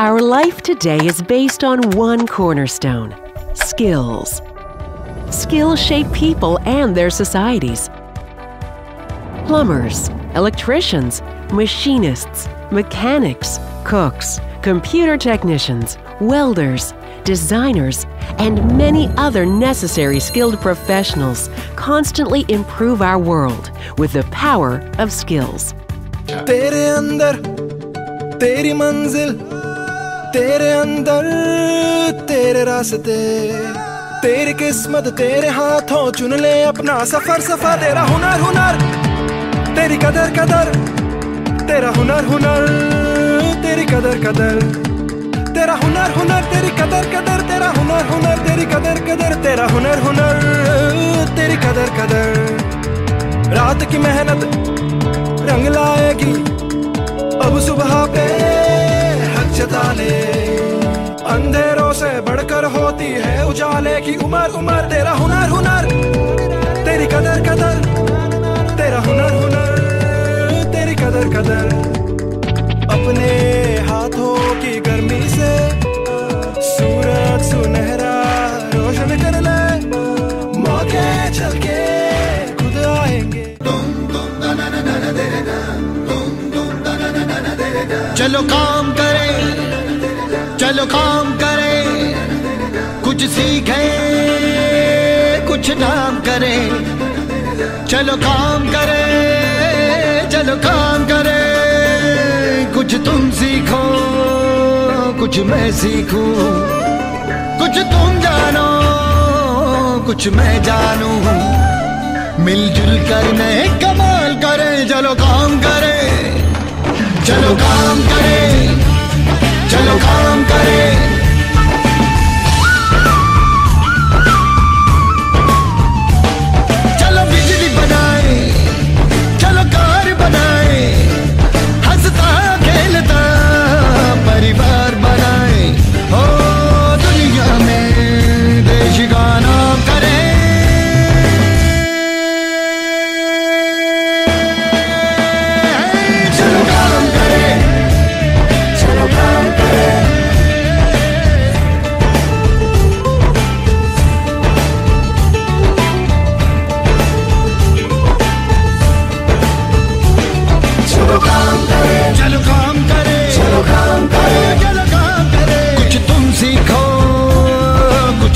Our life today is based on one cornerstone skills. Skills shape people and their societies. Plumbers, electricians, machinists, mechanics, cooks, computer technicians, welders, designers, and many other necessary skilled professionals constantly improve our world with the power of skills. तेरे अंदर, तेरे रास्ते, तेरी किस्मत तेरे हाथों चुन ले अपना सफ़र सफ़र, तेरा हुनर हुनर, तेरी कदर कदर, तेरा हुनर हुनर, तेरी कदर कदर, तेरा हुनर हुनर, तेरी कदर कदर, तेरा हुनर हुनर, तेरी कदर कदर, तेरा हुनर हुनर, तेरी कदर कदर, रात की मेहनत रंग लाएगी, अब सुबह पे हक जता ले अंधेरों से बढ़कर होती है उजाले की उमर उमर, तेरा हुनर हुनर। चलो काम करें, चलो काम करें, कुछ सीखें, कुछ नाम करें। चलो काम करें, चलो काम करें, कुछ तुम सीखो, कुछ मैं सीखूं। कुछ तुम जानो, कुछ मैं जानूं। मिलजुल कर नए कमाल करें, चलो काम करें। चलो काम करें। चलो काम करें।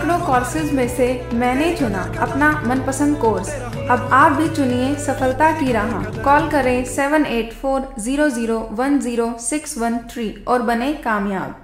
सैकड़ों कोर्सेज में से मैंने चुना अपना मनपसंद कोर्स अब आप भी चुनिए सफलता की राह। कॉल करें seven eight four zero zero one zero six one three और बने कामयाब।